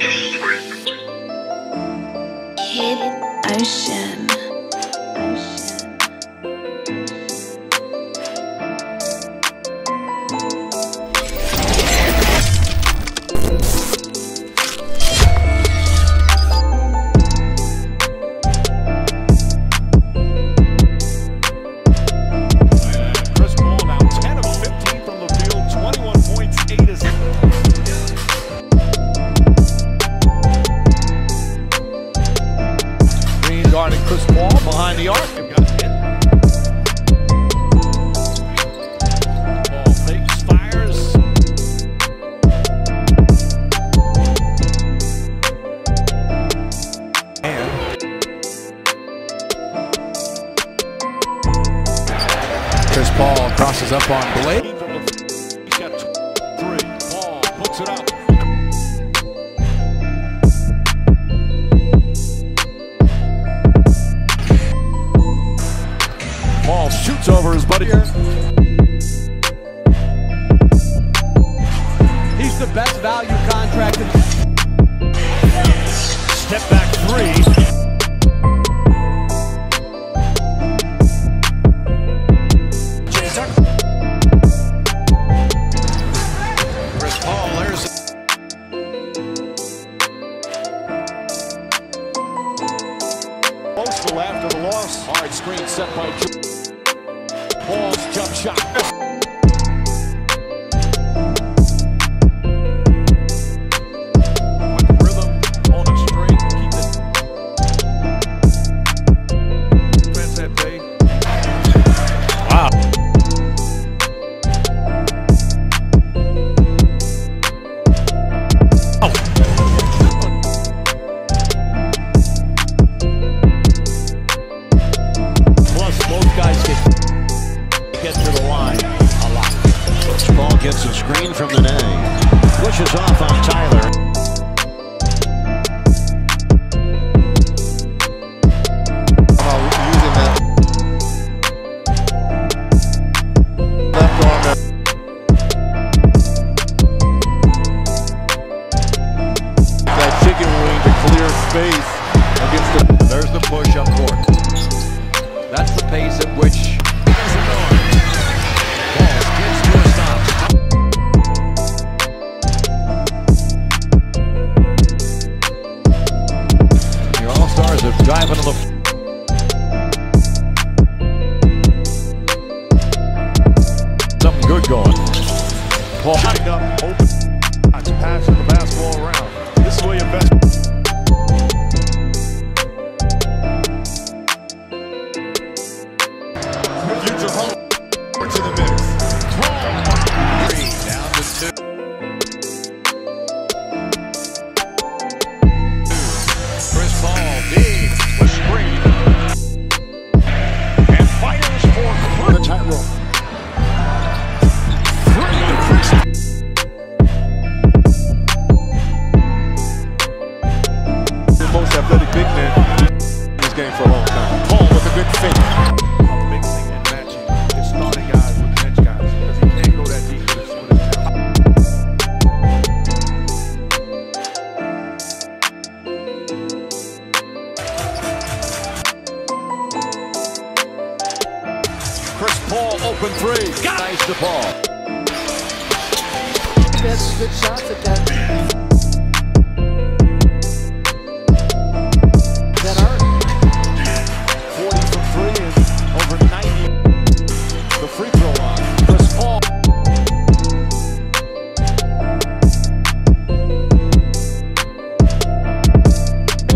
Hit Ocean. Crosses up on Blake. Paul shoots over his buddy. He's the best value contract. Step back three. Hard screen set by Paul's jump shot. To the line a lot. Ball gets a screen from the name. Pushes off on Tyler. space against the. There's the push up court. That's the pace at which Diving to the something good going. Paul up, open, the basketball around. The most athletic big man in this game for a long time. Paul with a good. Chris Paul open three. Got nice. There's some good at. That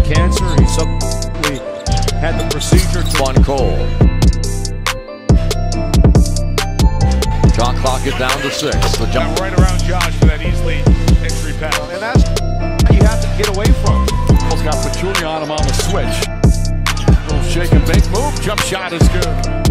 Cancer, he subsequently had the procedure to on Cole. Shot clock is down to six. The jump right around Josh for that easily entry pass. And that's you have to get away from. Paul's got Petunia on him on the switch. Little shake and bake move. Jump shot is good.